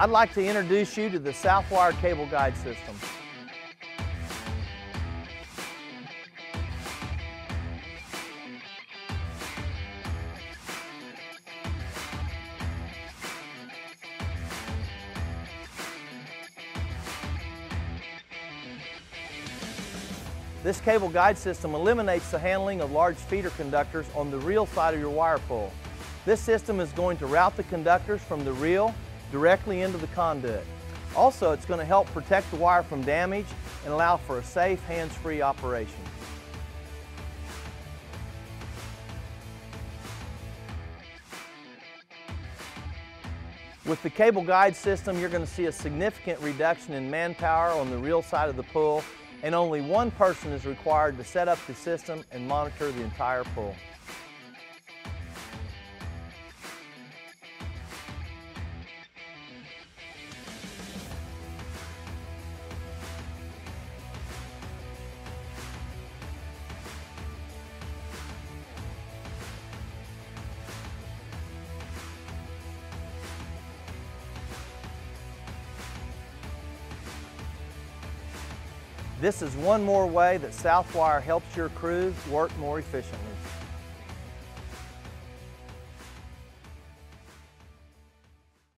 I'd like to introduce you to the Southwire Cable Guide System. This cable guide system eliminates the handling of large feeder conductors on the reel side of your wire pull. This system is going to route the conductors from the reel directly into the conduit. Also, it's going to help protect the wire from damage and allow for a safe, hands-free operation. With the cable guide system, you're going to see a significant reduction in manpower on the reel side of the pool, and only one person is required to set up the system and monitor the entire pull. This is one more way that Southwire helps your crew work more efficiently.